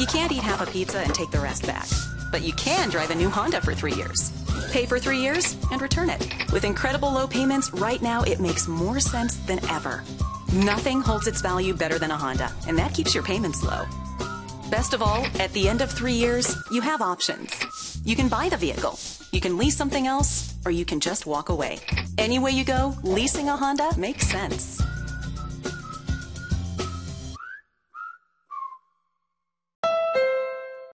You can't eat half a pizza and take the rest back. But you can drive a new Honda for three years. Pay for three years and return it. With incredible low payments, right now it makes more sense than ever. Nothing holds its value better than a Honda, and that keeps your payments low. Best of all, at the end of three years, you have options. You can buy the vehicle, you can lease something else, or you can just walk away. Any way you go, leasing a Honda makes sense.